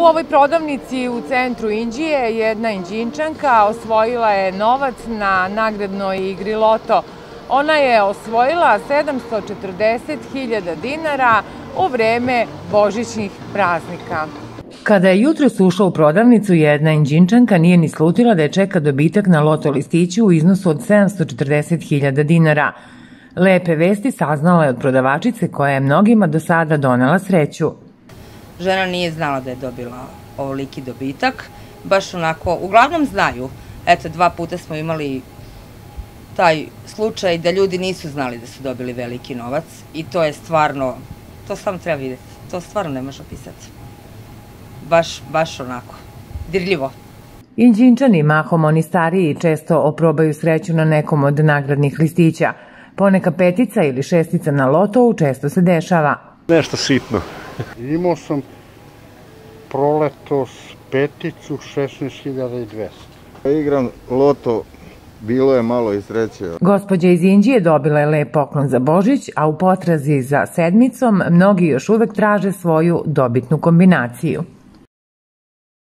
U ovoj prodavnici u centru Inđije jedna Inđinčanka osvojila je novac na nagradnoj igri Loto. Ona je osvojila 740.000 dinara u vreme božićnih praznika. Kada je jutro ušla u prodavnicu, jedna Inđinčanka nije ni slutila da je čeka dobitak na loto listiću u iznosu od 740.000 dinara. Lepe vesti saznala je od prodavačice koja je mnogima do sada donela sreću. Žena nije znala da je dobila ovoliki dobitak, baš onako, uglavnom znaju. Eto, dva puta smo imali taj slučaj da ljudi nisu znali da su dobili veliki novac i to je stvarno, to samo treba videti, to stvarno ne može opisati. Baš, baš onako, dirljivo. Inđinčani, mahom oni stariji, često oprobaju sreću na nekom od nagradnih listića. Poneka petica ili šestica na lotovu često se dešava. Nešto sitno. Imao sam proletos peticu 16.200. Igram loto, bilo je malo i sreće. Gospodja iz Indije dobila je lep poklon za Božić, a u potrazi za sedmicom mnogi još uvek traže svoju dobitnu kombinaciju.